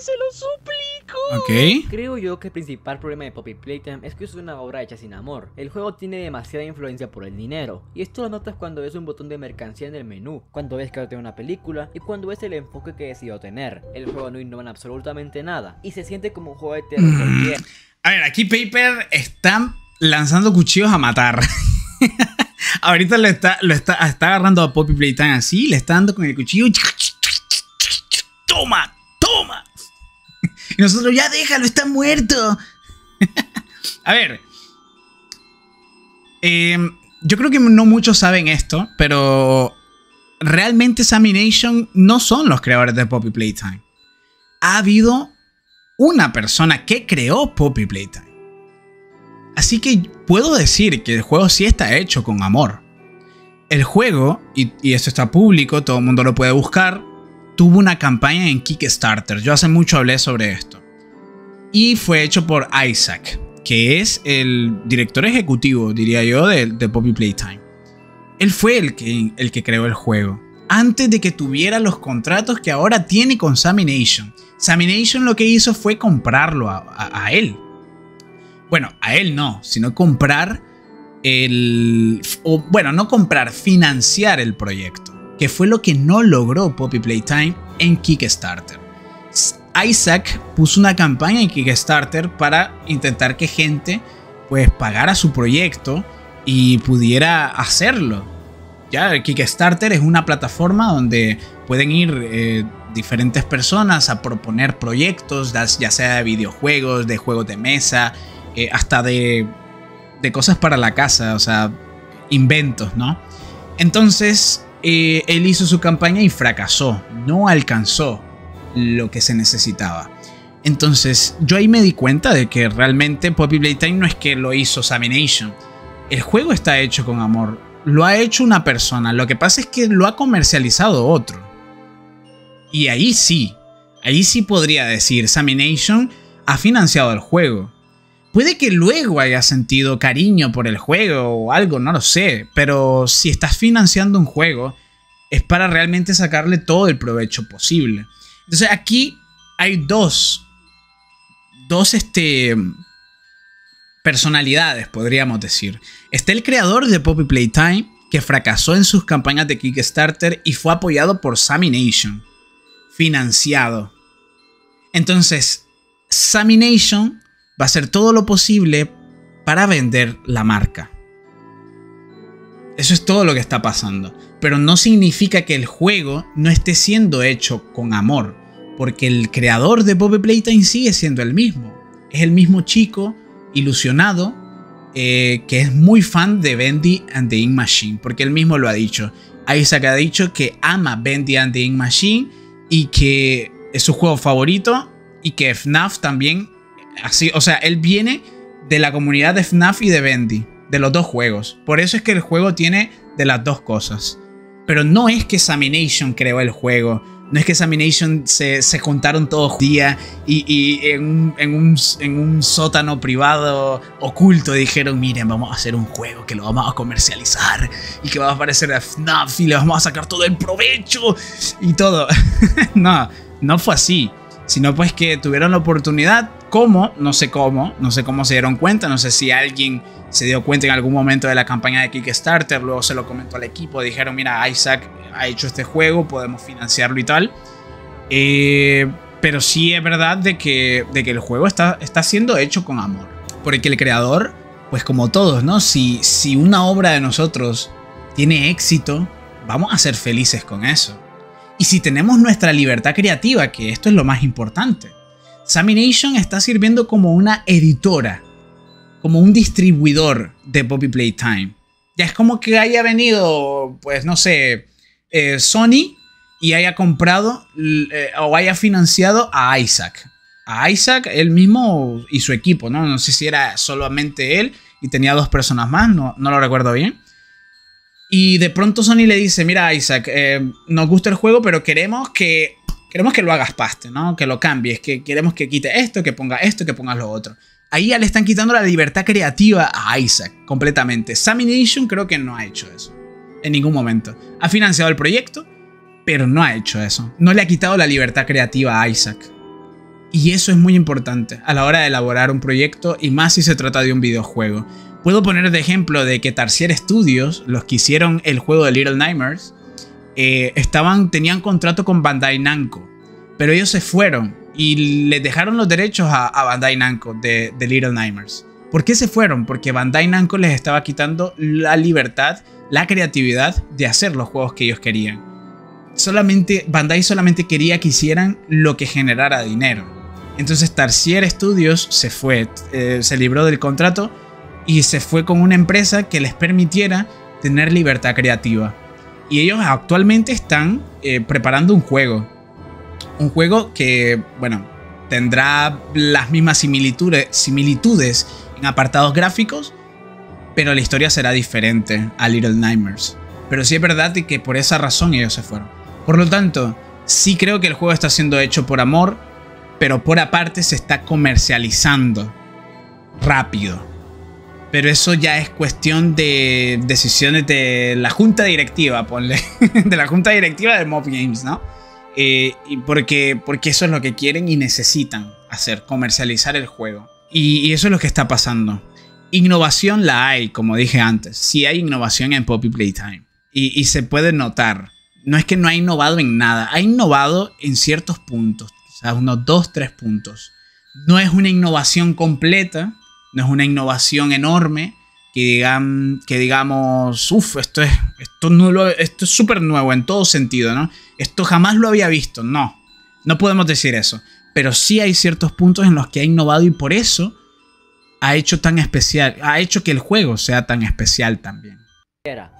se lo suplico. Ok. Creo yo que el principal problema de Poppy Playtime es que es una obra hecha sin amor. El juego tiene demasiada influencia por el dinero, y esto lo notas cuando ves un botón de mercancía en el menú, cuando ves que tiene una película y cuando ves el enfoque que decidió tener. El juego no innova en absolutamente nada, y se siente como un juego de terror Mm. A ver, aquí Paper está lanzando cuchillos a matar. Ahorita lo está, lo está, está agarrando a Poppy Playtime así, le está dando con el cuchillo. ¡Toma! ¡Toma! Y nosotros, ya déjalo, está muerto. a ver. eh, yo creo que no muchos saben esto, pero realmente Sammy Nation no son los creadores de Poppy Playtime. Ha habido una persona que creó Poppy Playtime. Así que puedo decir que el juego sí está hecho con amor. El juego, y, y esto está público, todo el mundo lo puede buscar, tuvo una campaña en Kickstarter. Yo hace mucho hablé sobre esto. Y fue hecho por Isaac, que es el director ejecutivo, diría yo, de, de Poppy Playtime. Él fue el que, el que creó el juego. Antes de que tuviera los contratos que ahora tiene con Sammy Nation. Sammy Nation lo que hizo fue comprarlo a, a- a él. Bueno, a él no, sino comprar el... O, bueno, no comprar, financiar el proyecto. Que fue lo que no logró Poppy Playtime en Kickstarter. Isaac puso una campaña en Kickstarter para intentar que gente pues pagara su proyecto y pudiera hacerlo. Ya, el Kickstarter es una plataforma donde pueden ir eh, diferentes personas a proponer proyectos, ya sea de videojuegos, de juegos de mesa, eh, hasta de, de cosas para la casa, o sea, inventos, ¿no? Entonces, eh, él hizo su campaña y fracasó, no alcanzó lo que se necesitaba. Entonces, yo ahí me di cuenta de que realmente Poppy Playtime no es que lo hizo Samination. El juego está hecho con amor. Lo ha hecho una persona. Lo que pasa es que lo ha comercializado otro. Y ahí sí. Ahí sí podría decir, Samination ha financiado el juego. Puede que luego haya sentido cariño por el juego o algo, no lo sé. Pero si estás financiando un juego, es para realmente sacarle todo el provecho posible. Entonces aquí hay dos. Dos este. Personalidades, podríamos decir. Está el creador de Poppy Playtime, que fracasó en sus campañas de Kickstarter y fue apoyado por Sammy Nation. Financiado. Entonces, Sammy Nation va a hacer todo lo posible para vender la marca. Eso es todo lo que está pasando. Pero no significa que el juego no esté siendo hecho con amor. Porque el creador de Poppy Playtime sigue siendo el mismo. Es el mismo chico ilusionado eh, que es muy fan de Bendy and the Ink Machine. Porque él mismo lo ha dicho. Isaac ha dicho que ama Bendy and the Ink Machine y que es su juego favorito y que FNAF también así, o sea, él viene de la comunidad de FNAF y de Bendy, de los dos juegos. Por eso es que el juego tiene de las dos cosas. Pero no es que Samination creó el juego. No es que Samination se, se juntaron todos día y, y en, un, en, un, en, un, sótano privado oculto dijeron, miren, vamos a hacer un juego que lo vamos a comercializar y que va a aparecer a FNAF y le vamos a sacar todo el provecho y todo. no, no fue así. Sino pues que tuvieron la oportunidad, ¿cómo? No sé cómo, no sé cómo se dieron cuenta, no sé si alguien se dio cuenta en algún momento de la campaña de Kickstarter, luego se lo comentó al equipo, dijeron, mira, Isaac ha hecho este juego, podemos financiarlo y tal. Eh, pero sí es verdad de que, de que el juego está, está siendo hecho con amor. Porque el creador, pues como todos, ¿no? Si, si una obra de nosotros tiene éxito, vamos a ser felices con eso. Y si tenemos nuestra libertad creativa, que esto es lo más importante. Sammy Nation está sirviendo como una editora, como un distribuidor de Poppy Playtime. Ya es como que haya venido, pues no sé, eh, Sony y haya comprado eh, o haya financiado a Isaac. A Isaac, él mismo y su equipo, ¿no? No sé si era solamente él y tenía dos personas más, no, no lo recuerdo bien. Y de pronto Sony le dice, mira Isaac, eh, nos gusta el juego, pero queremos que, queremos que lo hagas paste, ¿no? Que lo cambies, que queremos que quite esto, que ponga esto, que pongas lo otro. Ahí ya le están quitando la libertad creativa a Isaac completamente. Sammy Nation creo que no ha hecho eso. En ningún momento. Ha financiado el proyecto, pero no ha hecho eso. No le ha quitado la libertad creativa a Isaac. Y eso es muy importante a la hora de elaborar un proyecto y más si se trata de un videojuego. Puedo poner de ejemplo de que Tarsier Studios, los que hicieron el juego de Little Nightmares, eh, estaban, tenían contrato con Bandai Namco, pero ellos se fueron y les dejaron los derechos a, Bandai Namco de, de, Little Nightmares. ¿Por qué se fueron? Porque Bandai Namco les estaba quitando la libertad, la creatividad de hacer los juegos que ellos querían. Solamente, Bandai solamente quería que hicieran lo que generara dinero. Entonces Tarsier Studios se fue, eh, se libró del contrato y se fue con una empresa que les permitiera tener libertad creativa. Y ellos actualmente están eh, preparando un juego. Un juego que, bueno, tendrá las mismas similitudes, similitudes en apartados gráficos, pero la historia será diferente a Little Nightmares. Pero sí es verdad que por esa razón ellos se fueron. Por lo tanto, sí creo que el juego está siendo hecho por amor, pero por aparte se está comercializando rápido. Pero eso ya es cuestión de decisiones de la junta directiva, ponle. de la junta directiva de Mob Games, ¿no? Eh, y porque, porque eso es lo que quieren y necesitan hacer, comercializar el juego. Y, eso es lo que está pasando. Innovación la hay, como dije antes. Sí hay innovación en Poppy Playtime. Y, y se puede notar. No es que no ha innovado en nada. Ha innovado en ciertos puntos. Quizás unos dos, tres puntos. No es una innovación completa no es una innovación enorme que, digan, que digamos, uff, esto es esto no esto es súper nuevo en todo sentido, ¿no? Esto jamás lo había visto, no, no podemos decir eso, pero sí hay ciertos puntos en los que ha innovado y por eso ha hecho tan especial, ha hecho que el juego sea tan especial también.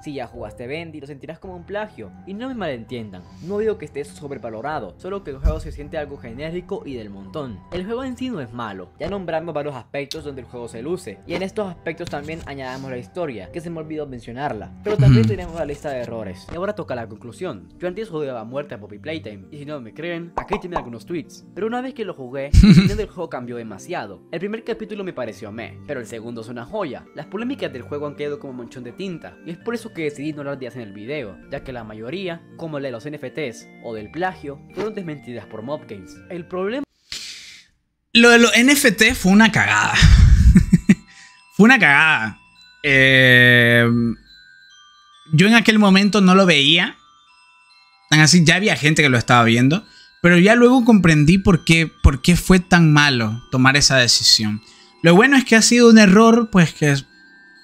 Si ya jugaste Bendy, lo sentirás como un plagio. Y no me malentiendan, no digo que esté sobrevalorado, solo que el juego se siente algo genérico y del montón. El juego en sí no es malo, ya nombramos varios aspectos donde el juego se luce, y en estos aspectos también añadamos la historia, que se me olvidó mencionarla. Pero también tenemos la lista de errores. Y ahora toca la conclusión. Yo antes jugaba muerte a Poppy Playtime, y si no me creen, aquí tienen algunos tweets. Pero una vez que lo jugué, el final del juego cambió demasiado. El primer capítulo me pareció me, pero el segundo es una joya. Las polémicas del juego han quedado como manchón de tinta, y es por eso que decidí no hablar de en el video, ya que la mayoría, como la de los NFTs o del plagio, fueron desmentidas por Mob Games. El problema... Lo de los NFT fue una cagada. fue una cagada. Eh, yo en aquel momento no lo veía. Tan así, ya había gente que lo estaba viendo. Pero ya luego comprendí por qué, por qué fue tan malo tomar esa decisión. Lo bueno es que ha sido un error, pues que,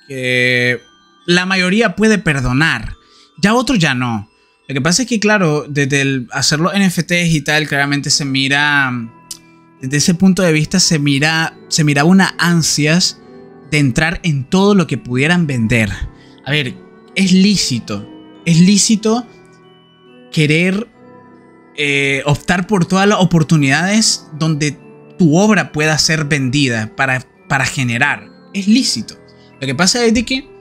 que la mayoría puede perdonar. Ya otros ya no. Lo que pasa es que, claro, desde el hacerlo NFTs y tal, claramente se mira. Desde ese punto de vista se mira. Se mira una ansias de entrar en todo lo que pudieran vender. A ver, es lícito. Es lícito querer eh, optar por todas las oportunidades donde tu obra pueda ser vendida para, para generar. Es lícito. Lo que pasa es de que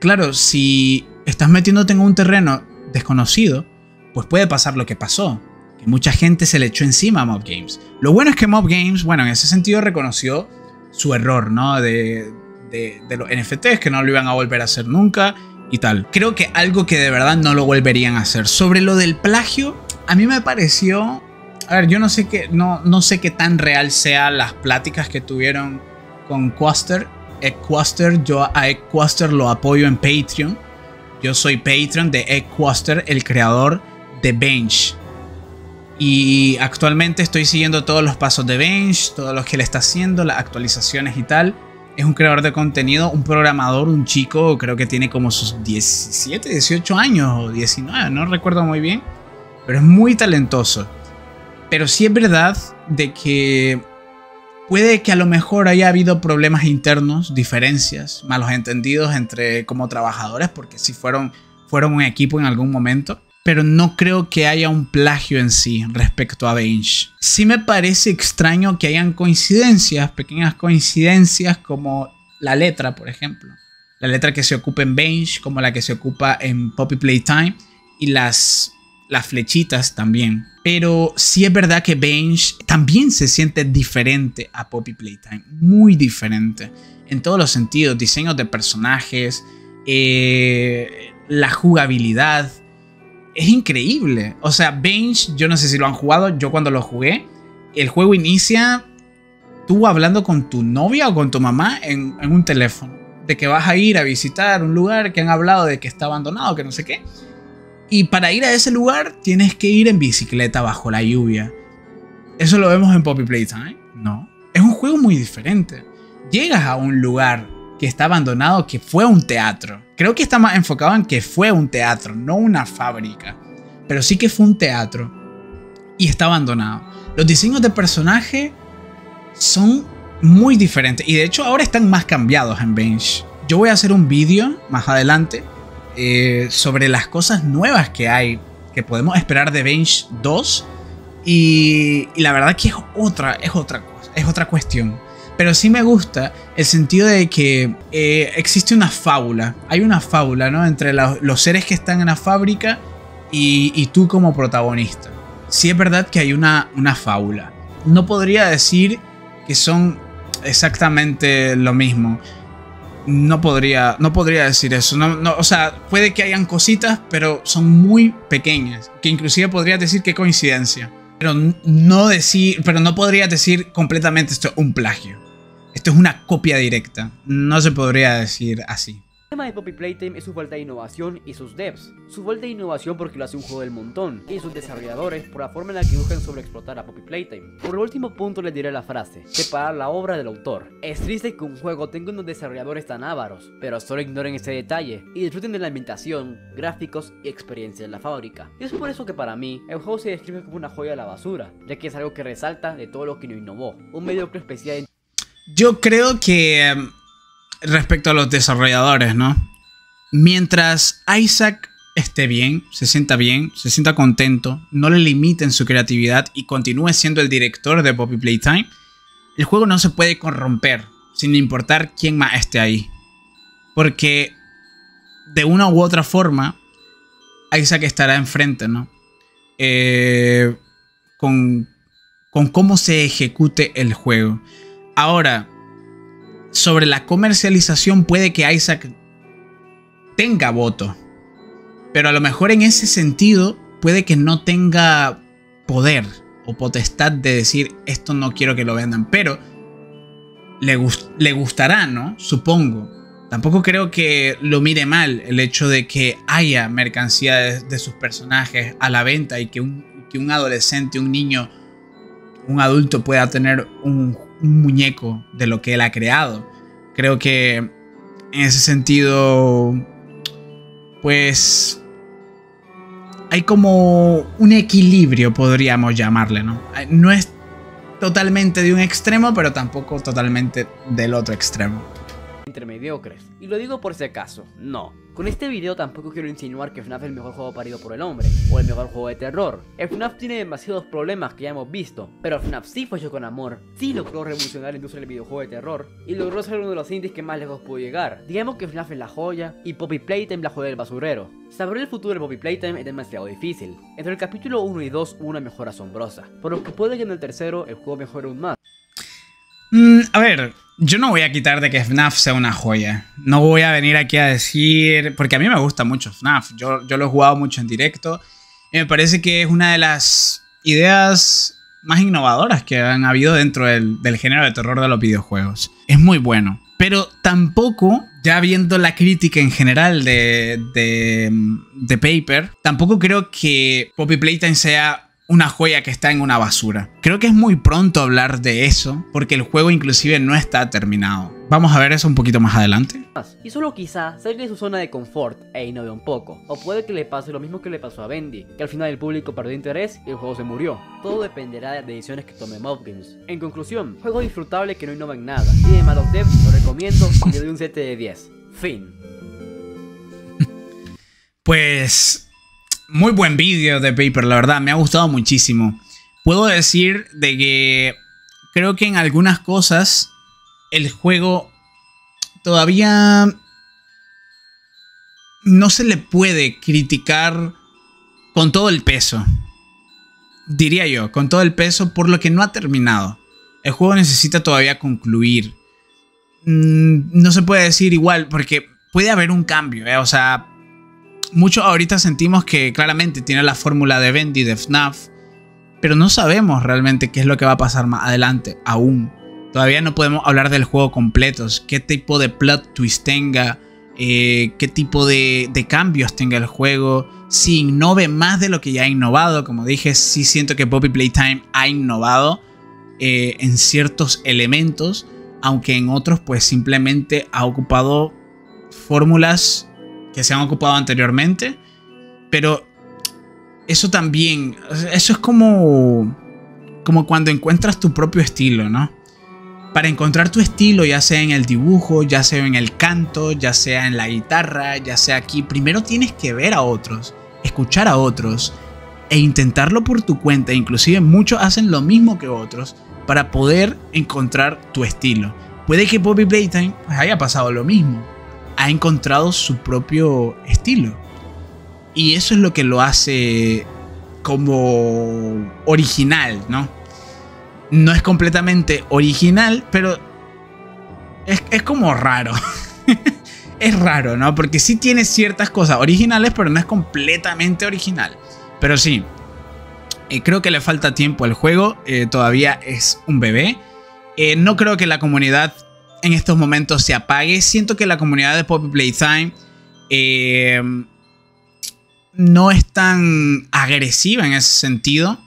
claro, si estás metiéndote en un terreno desconocido, pues puede pasar lo que pasó. Que mucha gente se le echó encima a Mob Games. Lo bueno es que Mob Games, bueno, en ese sentido reconoció su error, ¿no? De, de, de los NFTs, que no lo iban a volver a hacer nunca y tal. Creo que algo que de verdad no lo volverían a hacer. Sobre lo del plagio, a mí me pareció... A ver, yo no sé qué, no, no sé qué tan real sean las pláticas que tuvieron con Quaster Equaster. Yo a Equaster lo apoyo en Patreon. Yo soy Patreon de Equaster, el creador de Bench. Y actualmente estoy siguiendo todos los pasos de Bench, todos los que le está haciendo, las actualizaciones y tal. Es un creador de contenido, un programador, un chico, creo que tiene como sus 17, 18 años o 19, no recuerdo muy bien. Pero es muy talentoso. Pero sí es verdad de que Puede que a lo mejor haya habido problemas internos, diferencias, malos entendidos entre como trabajadores, porque si fueron, fueron un equipo en algún momento. Pero no creo que haya un plagio en sí respecto a Bench. Sí me parece extraño que hayan coincidencias, pequeñas coincidencias como la letra, por ejemplo. La letra que se ocupa en Bench, como la que se ocupa en Poppy Playtime. Y las las flechitas también. Pero sí es verdad que Bench también se siente diferente a Poppy Playtime. Muy diferente. En todos los sentidos. Diseños de personajes. Eh, la jugabilidad. Es increíble. O sea, Bench, yo no sé si lo han jugado. Yo cuando lo jugué. el juego inicia tú hablando con tu novia o con tu mamá en, en un teléfono. De que vas a ir a visitar un lugar que han hablado de que está abandonado, que no sé qué. Y para ir a ese lugar tienes que ir en bicicleta bajo la lluvia. ¿Eso lo vemos en Poppy Playtime? No. Es un juego muy diferente. Llegas a un lugar que está abandonado, que fue un teatro. Creo que está más enfocado en que fue un teatro, no una fábrica. Pero sí que fue un teatro. Y está abandonado. Los diseños de personaje son muy diferentes. Y de hecho ahora están más cambiados en Bench. Yo voy a hacer un vídeo más adelante eh, sobre las cosas nuevas que hay, que podemos esperar de Bench 2. Y, la verdad que es otra, es otra cosa, es otra cuestión. Pero sí me gusta el sentido de que eh, existe una fábula. Hay una fábula, ¿no? Entre los seres que están en la fábrica y, tú como protagonista. Sí es verdad que hay una, una fábula. No podría decir que son exactamente lo mismo no podría, no podría decir eso. No, o sea, puede que hayan cositas, pero son muy pequeñas. Que inclusive podrías decir qué coincidencia. Pero no decir, pero no podrías decir completamente esto es un plagio. Esto es una copia directa. No se podría decir así. El de Poppy Playtime es su falta de innovación y sus devs. Su falta de innovación porque lo hace un juego del montón, y sus desarrolladores por la forma en la que buscan sobreexplotar a Poppy Playtime. Por último punto les diré la frase, separar la obra del autor. Es triste que un juego tenga unos desarrolladores tan ávaros, pero solo ignoren ese detalle y disfruten de la ambientación, gráficos y experiencia de la fábrica. Y es por eso que para mí, el juego se describe como una joya de la basura, ya que es algo que resalta de todo lo que no innovó. Un mediocre especial Yo creo que em, respecto a los desarrolladores, ¿no? Mientras Isaac esté bien, se sienta bien, se sienta contento, no le limiten su creatividad y continúe siendo el director de Poppy Playtime, el juego no se puede corromper, sin importar quién más esté ahí. Porque de una u otra forma, Isaac estará enfrente, ¿no? Eh, con, con cómo se ejecute el juego. Ahora, sobre la comercialización puede que Isaac tenga voto. Pero a lo mejor en ese sentido puede que no tenga poder o potestad de decir esto no quiero que lo vendan. Pero le, le gustará, ¿no? Supongo. Tampoco creo que lo mire mal el hecho de que haya mercancía de, sus personajes a la venta y que un, que un adolescente, un niño, un adulto pueda tener un un muñeco de lo que él ha creado. Creo que en ese sentido, pues hay como un equilibrio, podríamos llamarle, ¿no? No es totalmente de un extremo, pero tampoco totalmente del otro extremo entre mediocres. Y lo digo por si acaso, no. Con este video tampoco quiero insinuar que FNAF es el mejor juego parido por el hombre, o el mejor juego de terror. El FNAF tiene demasiados problemas que ya hemos visto, pero FNAF sí fue hecho con amor, sí logró revolucionar la industria del videojuego de terror, y logró ser uno de los indies que más lejos pudo llegar. Digamos que FNAF es la joya, y Poppy Playtime la joya del basurero. Saber el futuro de Poppy Playtime es demasiado difícil. Entre el capítulo 1 y 2 hubo una mejora asombrosa, por lo que puede que en el tercero el juego mejore aún más. Mm, a ver, yo no voy a quitar de que FNAF sea una joya. No voy a venir aquí a decir. Porque a mí me gusta mucho FNAF. Yo, yo lo he jugado mucho en directo. Y me parece que es una de las ideas más innovadoras que han habido dentro del, género de terror de los videojuegos. Es muy bueno. Pero tampoco, ya viendo la crítica en general de, de, de Paper, tampoco creo que Poppy Playtime sea una joya que está en una basura. Creo que es muy pronto hablar de eso, porque el juego inclusive no está terminado. Vamos a ver eso un poquito más adelante. Y solo quizá salga de su zona de confort e innove un poco. O puede que le pase lo mismo que le pasó a Bendy, que al final el público perdió interés y el juego se murió. Todo dependerá de decisiones que tome Mob Games. En conclusión, juego disfrutable que no innova en nada. Y de Mad Devs lo recomiendo y le doy un 7 de 10. Fin. pues muy buen vídeo de Paper, la verdad, me ha gustado muchísimo. Puedo decir de que creo que en algunas cosas el juego todavía no se le puede criticar con todo el peso. Diría yo, con todo el peso por lo que no ha terminado. El juego necesita todavía concluir. Mm, no se puede decir igual porque puede haber un cambio, ¿eh? o sea, muchos ahorita sentimos que claramente tiene la fórmula de Bendy, de FNAF, pero no sabemos realmente qué es lo que va a pasar más adelante, aún. Todavía no podemos hablar del juego completo, qué tipo de plot twist tenga, eh, qué tipo de, cambios tenga el juego, si innove más de lo que ya ha innovado. Como dije, sí siento que Poppy Playtime ha innovado eh, en ciertos elementos, aunque en otros pues simplemente ha ocupado fórmulas que se han ocupado anteriormente. Pero eso también, eso es como, como cuando encuentras tu propio estilo, ¿no? Para encontrar tu estilo, ya sea en el dibujo, ya sea en el canto, ya sea en la guitarra, ya sea aquí, primero tienes que ver a otros, escuchar a otros e intentarlo por tu cuenta. Inclusive muchos hacen lo mismo que otros para poder encontrar tu estilo. Puede que Bobby pues, haya pasado lo mismo. Ha encontrado su propio estilo. Y eso es lo que lo hace como original, ¿no? No es completamente original, pero es, como raro. es raro, ¿no? Porque sí tiene ciertas cosas originales, pero no es completamente original. Pero sí, eh, creo que le falta tiempo al juego, eh, todavía es un bebé. Eh, no creo que la comunidad en estos momentos se apague. Siento que la comunidad de Poppy Playtime no es tan agresiva en ese sentido.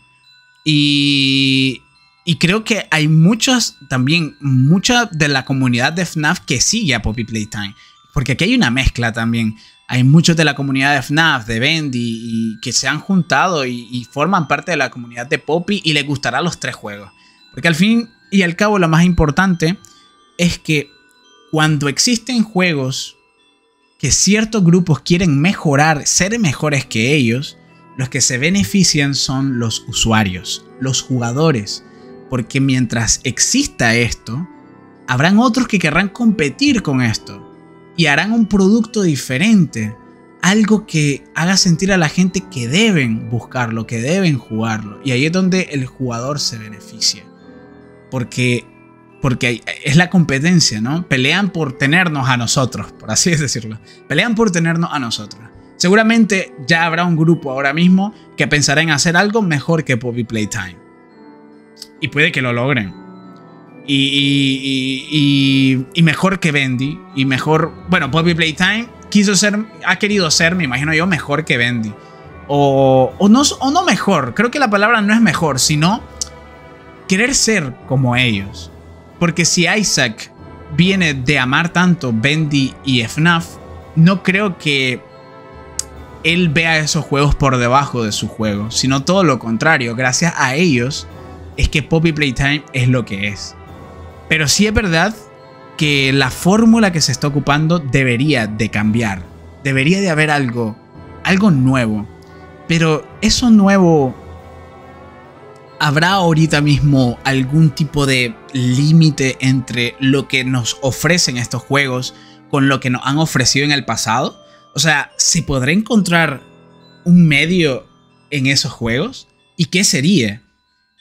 Y, y creo que hay muchos, también, mucha de la comunidad de FNAF que sigue a Poppy Playtime. Porque aquí hay una mezcla también. Hay muchos de la comunidad de FNAF, de Bendy, y que se han juntado y, y forman parte de la comunidad de Poppy y les gustará los tres juegos. Porque al fin y al cabo lo más importante es que cuando existen juegos que ciertos grupos quieren mejorar, ser mejores que ellos, los que se benefician son los usuarios, los jugadores. Porque mientras exista esto, habrán otros que querrán competir con esto y harán un producto diferente, algo que haga sentir a la gente que deben buscarlo, que deben jugarlo. Y ahí es donde el jugador se beneficia. Porque porque es la competencia, ¿no? Pelean por tenernos a nosotros, por así decirlo. Pelean por tenernos a nosotros. Seguramente ya habrá un grupo ahora mismo que pensará en hacer algo mejor que Poppy Playtime. Y puede que lo logren. Y, mejor que Bendy. Y mejor. Bueno, Poppy Playtime quiso ser. Ha querido ser, me imagino yo, mejor que Bendy. O, no, o no mejor. Creo que la palabra no es mejor, sino querer ser como ellos. Porque si Isaac viene de amar tanto Bendy y FNAF, no creo que él vea esos juegos por debajo de su juego, sino todo lo contrario, gracias a ellos es que Poppy Playtime es lo que es. Pero sí es verdad que la fórmula que se está ocupando debería de cambiar, debería de haber algo, algo nuevo. Pero eso nuevo ¿Habrá ahorita mismo algún tipo de límite entre lo que nos ofrecen estos juegos con lo que nos han ofrecido en el pasado? O sea, ¿se podrá encontrar un medio en esos juegos? ¿Y qué sería?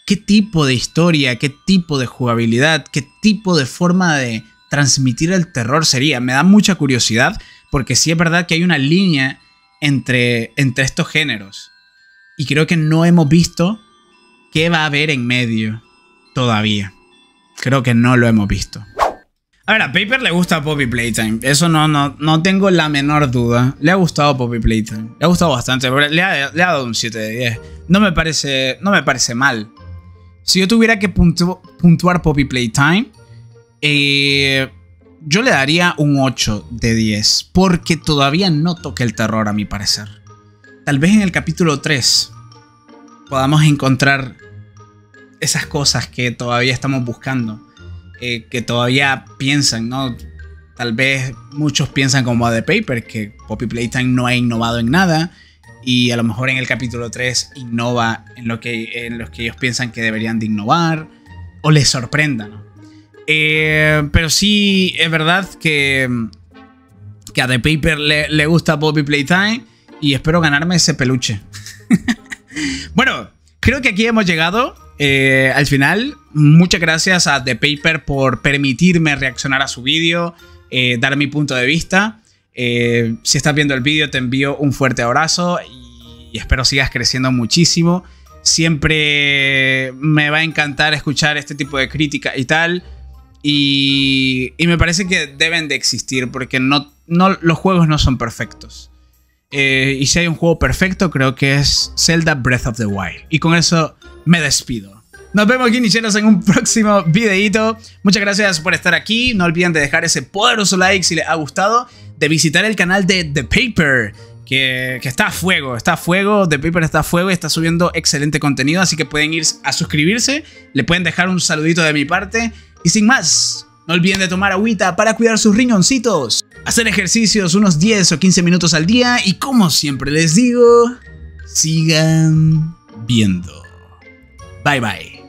¿Qué tipo de historia, qué tipo de jugabilidad, qué tipo de forma de transmitir el terror sería? Me da mucha curiosidad porque sí es verdad que hay una línea entre, entre estos géneros. Y creo que no hemos visto ¿Qué va a haber en medio todavía? Creo que no lo hemos visto. A ver, a Paper le gusta Poppy Playtime. Eso no, no, no tengo la menor duda. Le ha gustado Poppy Playtime. Le ha gustado bastante. Le ha, le ha dado un 7 de 10. No me parece, no me parece mal. Si yo tuviera que puntuar Poppy Playtime, eh, yo le daría un 8 de 10. Porque todavía no toca el terror, a mi parecer. Tal vez en el capítulo 3 podamos encontrar esas cosas que todavía estamos buscando, eh, que todavía piensan, ¿no? Tal vez muchos piensan como The Paper, que Poppy Playtime no ha innovado en nada y a lo mejor en el capítulo 3 innova en lo que, en los que ellos piensan que deberían de innovar o les sorprenda, ¿no? Eh, pero sí es verdad que, que a The Paper le, le gusta Poppy Playtime y espero ganarme ese peluche. bueno, creo que aquí hemos llegado eh, al final. Muchas gracias a The Paper por permitirme reaccionar a su vídeo, eh, dar mi punto de vista. Eh, si estás viendo el vídeo, te envío un fuerte abrazo y espero sigas creciendo muchísimo. Siempre me va a encantar escuchar este tipo de crítica y tal. Y, y me parece que deben de existir porque no, no, los juegos no son perfectos. Eh, y si hay un juego perfecto, creo que es Zelda Breath of the Wild. Y con eso me despido. Nos vemos aquí, Nicheros, en un próximo videito. Muchas gracias por estar aquí. No olviden de dejar ese poderoso like si les ha gustado. De visitar el canal de The Paper. Que, que, está a fuego, está a fuego, The Paper está a fuego y está subiendo excelente contenido, así que pueden ir a suscribirse, le pueden dejar un saludito de mi parte y sin más, no olviden de tomar agüita para cuidar sus riñoncitos, hacer ejercicios unos 10 o 15 minutos al día y como siempre les digo, sigan viendo. Bye bye.